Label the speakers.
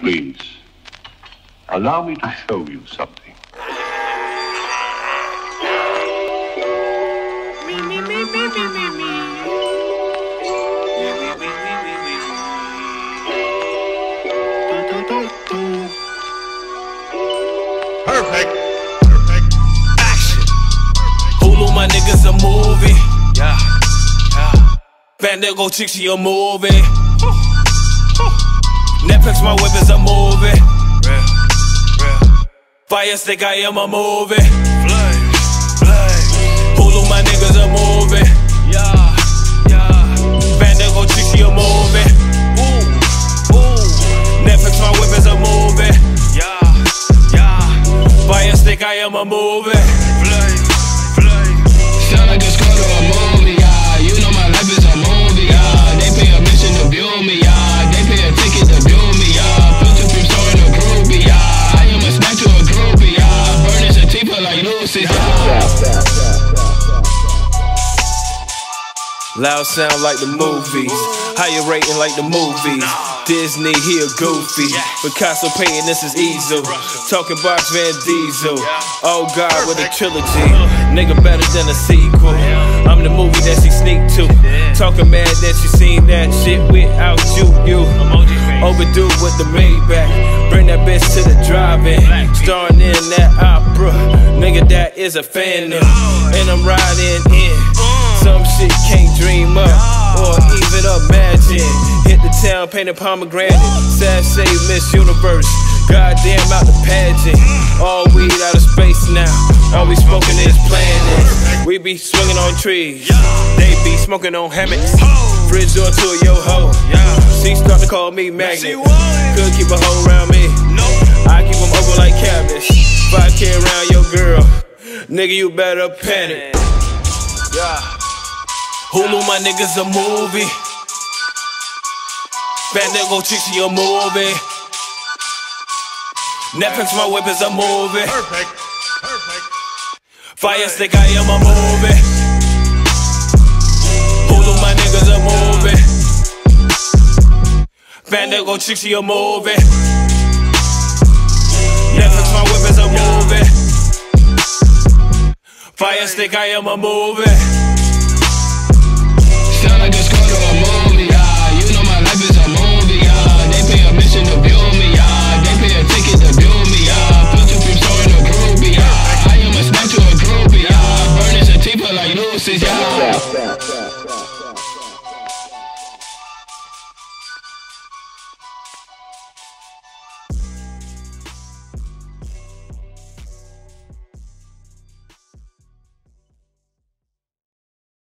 Speaker 1: please. Allow me to show you something.
Speaker 2: Perfect. Perfect. Action.
Speaker 3: Hulu, my niggas a movie. Yeah. yeah. Fandango chicks, she a movie. Netflix, my whip is a movie. Fire stick, I am a movie. Hulu, my niggas a movie. Yeah, yeah. A movie. Ooh, ooh. Netflix, my whip is a movie. Yeah, yeah. Fire stick, I am a. Loud sound like the movies. Higher rating like the movies. Disney, he a goofy. Picasso painting, this is easel. Talking box Vin Diesel. Oh God, with a trilogy. Nigga better than a sequel. I'm the movie that she sneak to. Talking mad that she seen that shit without you. You overdue with the Maybach. Bring that bitch to the drive-in. Starring in that opera. Nigga, that is a fan. And I'm riding in. Some shit can't dream up or even imagine. Hit the town, painted pomegranate. Sashay, Miss Universe. Goddamn out the pageant. All weed out of space now. All we smoking is planet. We be swinging on trees. They be smoking on hammocks. Fridge door to yo ho. She start to call me magnet. Could keep a hoe around me. I keep them open like cabinets. 5K around your girl. Nigga, you better panic. Yeah. Hulu, my niggas a movie. Fandango chicks, she a movie. Netflix, my whip is a movie.
Speaker 2: Perfect. Perfect.
Speaker 3: Fire stick, I am a movie. Hulu, my niggas a movie. Fandango chicks, she a movie. Netflix, my whip is a movie. Fire stick, I am a movie. bounce, bounce.